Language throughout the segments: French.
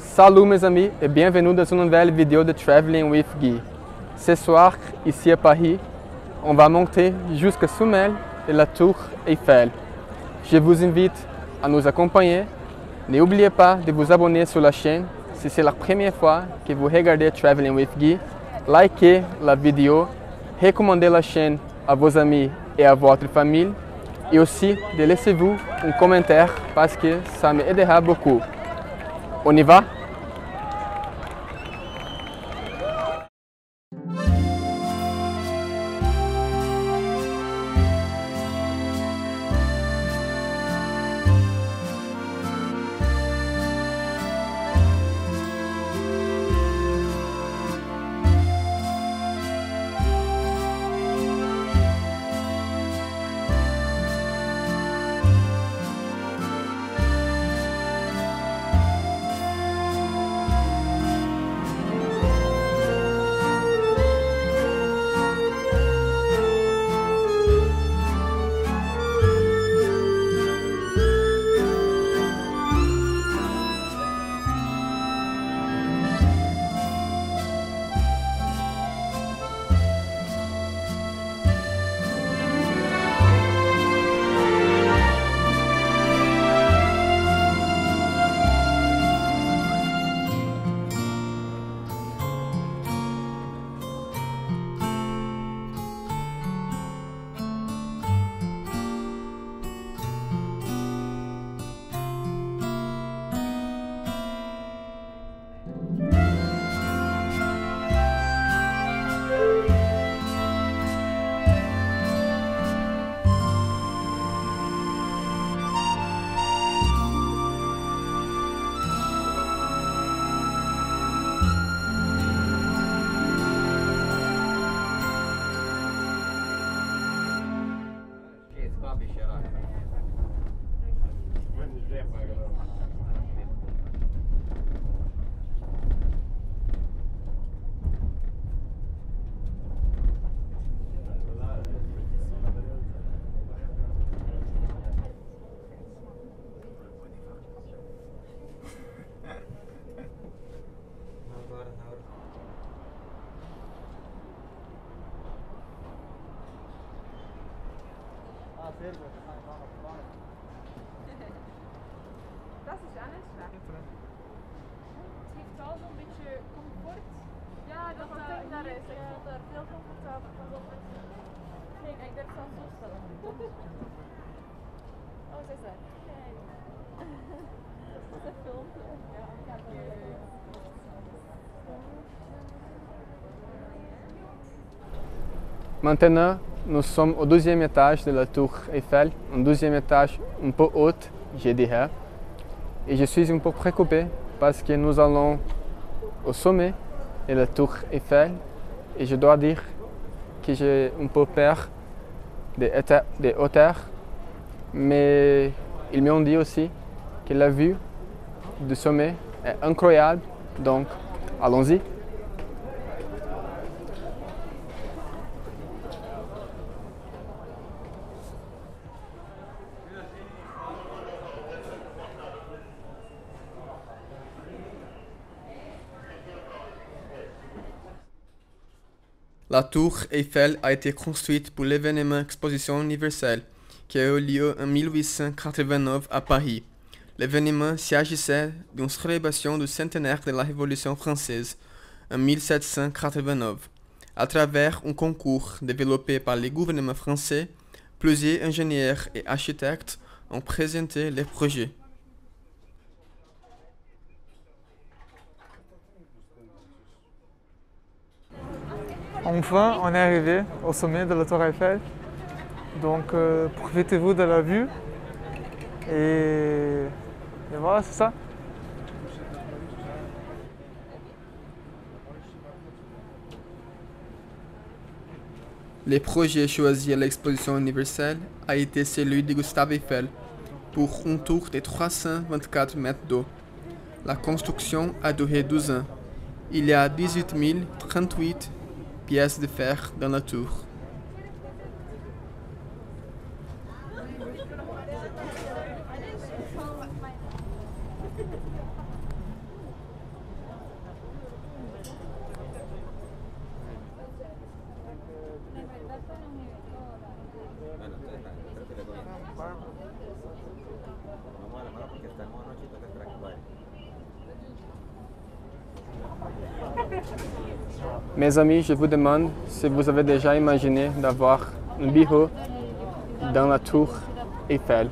Salut mes amis et bienvenue dans une nouvelle vidéo de Traveling with Guy. Ce soir, ici à Paris, on va monter jusqu'à sommet de la tour Eiffel. Je vous invite à nous accompagner. N'oubliez pas de vous abonner sur la chaîne si c'est la première fois que vous regardez Traveling with Guy. Likez la vidéo, recommandez la chaîne à vos amis et à votre famille et aussi de laisser vous un commentaire parce que ça m'aidera beaucoup. On y va? dat is anders. het Het heeft wel beetje comfort. Ja, dat, vind eh, ik daar huis. Ik voel daar veel comfortabel van. Ik denk dan zo stellen. oh, ze is daar. Dat is. Ja, ik ga nous sommes au deuxième étage de la tour Eiffel, un deuxième étage un peu haute, je dirais. Et je suis un peu préoccupé parce que nous allons au sommet de la tour Eiffel et je dois dire que j'ai un peu peur des des hauteurs. Mais ils m'ont dit aussi que la vue du sommet est incroyable, donc allons-y. La tour Eiffel a été construite pour l'événement Exposition universelle qui a eu lieu en 1889 à Paris. L'événement s'agissait d'une célébration du centenaire de la Révolution française en 1789. À travers un concours développé par le gouvernement français, plusieurs ingénieurs et architectes ont présenté leurs projets. Enfin, on est arrivé au sommet de la tour Eiffel. Donc, euh, profitez-vous de la vue. Et, et voilà, c'est ça. Le projet choisi à l'exposition universelle a été celui de Gustave Eiffel pour un tour de 324 mètres d'eau. La construction a duré 12 ans. Il y a 18 038 pièces de fer dans la tour. Mes amis, je vous demande si vous avez déjà imaginé d'avoir un bureau dans la tour Eiffel.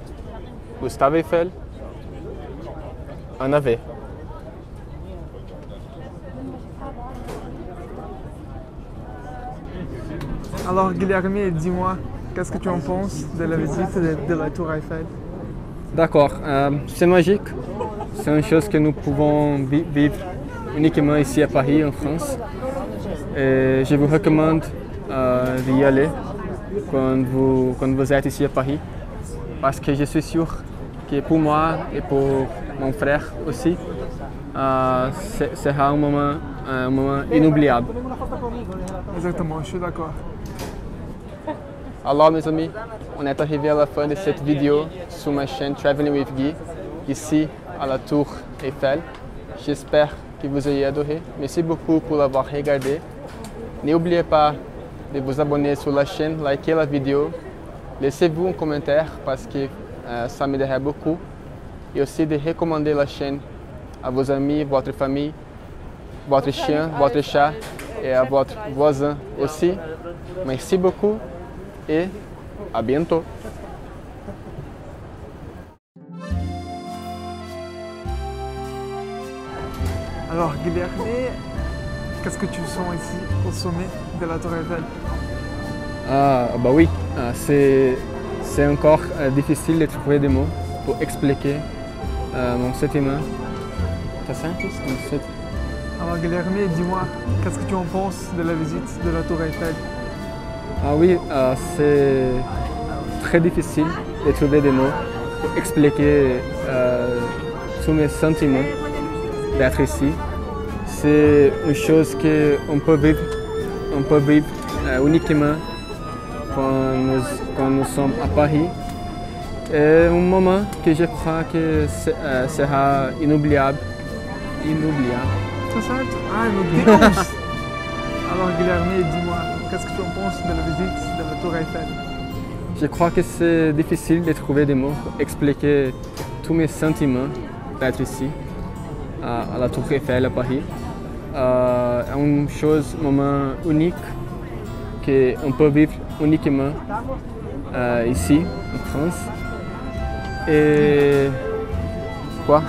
Gustave Eiffel en avait. Alors Guilherme, dis-moi, qu'est-ce que tu en penses de la visite de, de la tour Eiffel? D'accord, euh, c'est magique. C'est une chose que nous pouvons vi- vivre uniquement ici à Paris, en France. Et je vous recommande euh, d'y aller quand vous, quand vous êtes ici à Paris, parce que je suis sûr que pour moi et pour mon frère aussi, euh, ce sera un moment, un moment inoubliable. Exactement, je suis d'accord. Alors mes amis, on est arrivé à la fin de cette vidéo sur ma chaîne Traveling with Guy, ici à la tour Eiffel. J'espère que vous ayez adoré. Merci beaucoup pour l'avoir regardé. N'oubliez pas de vous abonner sur la chaîne, liker la vidéo, laissez-vous un commentaire parce que euh, ça m'aiderait beaucoup. Et aussi de recommander la chaîne à vos amis, votre famille, votre chien, votre chat et à votre voisin aussi. Merci beaucoup et à bientôt. Alors Guilherme, qu'est-ce que tu sens ici au sommet de la tour Eiffel? Ah, bah oui, ah, c'est, c'est encore euh, difficile de trouver des mots pour expliquer euh, mon sentiment. T'as senti sent- Alors Guilherme, dis-moi, qu'est-ce que tu en penses de la visite de la tour Eiffel? Ah oui, c'est très difficile de trouver des mots pour expliquer euh, tous mes sentiments d'être ici. C'est une chose qu'on peut vivre, on peut vivre euh, uniquement quand nous, quand nous sommes à Paris. Et un moment que je crois que c'est- euh, sera inoubliable. Inoubliable. Ça? S'arrête Ah, dérange Alors Guilherme, dis-moi, qu'est-ce que tu en penses de la visite de la tour Eiffel? Je crois que c'est difficile de trouver des mots pour expliquer tous mes sentiments d'être ici, à, à la Tour Eiffel à Paris. Euh, une chose, moment unique qu'on peut vivre uniquement euh, ici, en France. Et quoi?